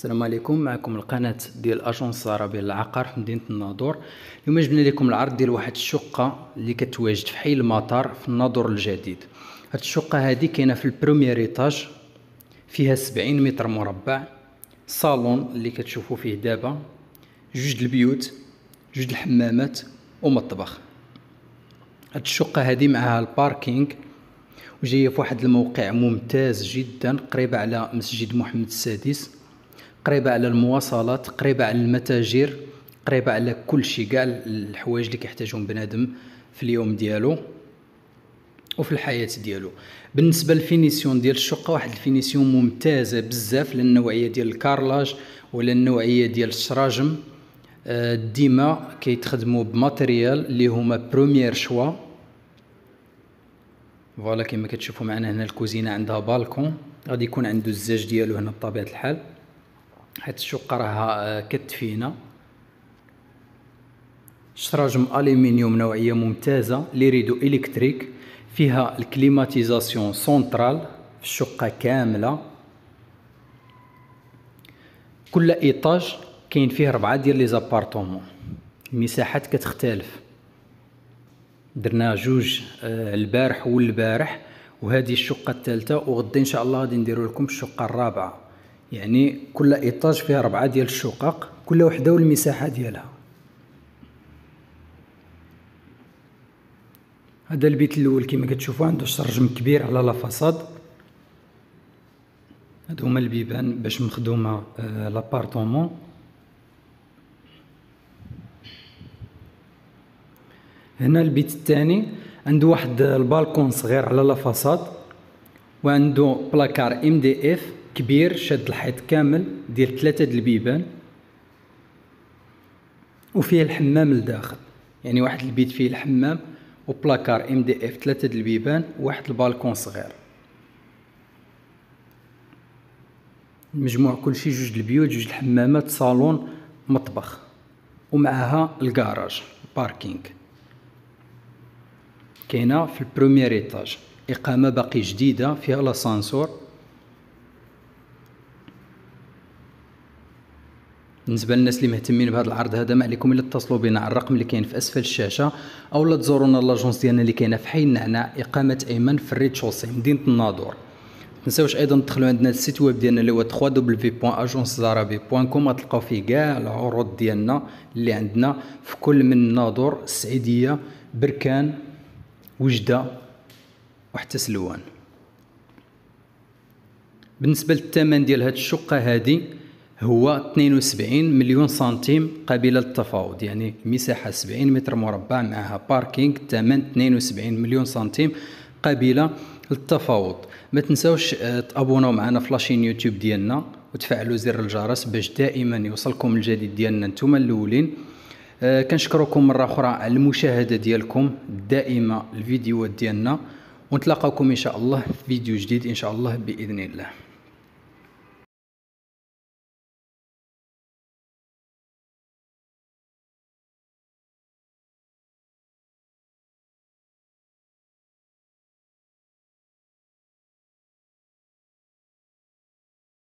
السلام عليكم. معكم القناة ديال agence العربية للعقار في مدينة الناظور. اليوم جبنا لكم العرض ديال واحد الشقة اللي كتواجد في حي المطار في الناظور الجديد. هاد الشقة هادي كاينة في ال premier étage فيها سبعين متر مربع صالون اللي كتشوفوا فيه دابا جوج البيوت جوج الحمامات ومطبخ. هاد الشقة هادي معها ال parking وجاية في واحد الموقع ممتاز جدا قريبة على مسجد محمد السادس. قريبة على المواصلات قريبة على المتاجر قريبة على كل شيء كاع الحوايج اللي كيحتاجهم بنادم في اليوم ديالو وفي الحياة ديالو. بالنسبة لل finition ديال الشقة واحد ال finition ممتازة بزاف للنوعية ديال ال carrelage ولا النوعية ديال الشراجم. آه، ديما كيتخدموا ب matériel اللي هما premier choix voilà كما كتشوفوا معنا هنا الكوزينة عندها بالكون. غادي يكون عنده الزاج ديالو هنا بطبيعة الحال. حيت الشقه راها آه، كتفينه شراجم ألومنيوم نوعية ممتازة les rideaux électriques. فيها ال climatisation centrale في الشقة كاملة. كل étage كاين فيه ربعة ديال les appartements. المساحات كتختلف. درنا جوج آه، البارح والبارح وهذه الشقة الثالثة وغدا إن شاء الله غادي نديروا لكم الشقة الرابعة. يعني كل إيطاج فيها ربعة ديال الشقق كل وحدة والمساحة ديالها. هذا البيت الأول كما كتشوفوا عنده شرجم كبير على لا فاصاد. هادو هما البيبان باش مخدومة آه لابارطومون هنا البيت الثاني عنده واحد البالكون صغير على la façade وعنده placard MDF كبير شاد الحيط كامل ديال ثلاثة د البيبان وفيه الحمام لداخل. يعني واحد البيت فيه الحمام و placard MDF ثلاثة د البيبان وواحد البالكون صغير. المجموع كلشي جوج البيوت جوج الحمامات صالون مطبخ ومعها الكراج parking. كاينة في ال premier étage. إقامة باقي جديدة فيها l'ascenseur. بالنسبة للناس اللي مهتمين بهذا العرض هذا ما عليكم إلا اتصلوا بنا. على الرقم اللي كاين في أسفل الشاشة أو لا تزورونا l'agence ديالنا اللي كاينة في حي النعناع إقامة أيمن في ال rez-de-chaussée مدينة الناظور. تنساوش أيضا تدخلوا عندنا ال site web ديالنا اللي هو www.agencezarabi.com غتلقاو فيه كاع العروض ديالنا اللي عندنا في كل من الناظور السعيدية بركان وجدة وحتى سلوان. بالنسبة للثمن ديال هاد الشقة هادي هو 72 مليون سنتيم قابلة للتفاوض يعني مساحة 70 متر مربع معها parking ثمن 72 مليون سنتيم قابلة للتفاوض ما تنساوش آه، تابوناو معنا في la chaîne YouTube ديالنا وتفعلوا زر الجرس باش دائما يوصلكم الجديد ديالنا نتوما الأولين. آه، كنشكركم مرة أخرى على المشاهدة ديالكم الدائمه الفيديوهات ديالنا ونتلاقاكم إن شاء الله في فيديو جديد إن شاء الله بإذن الله.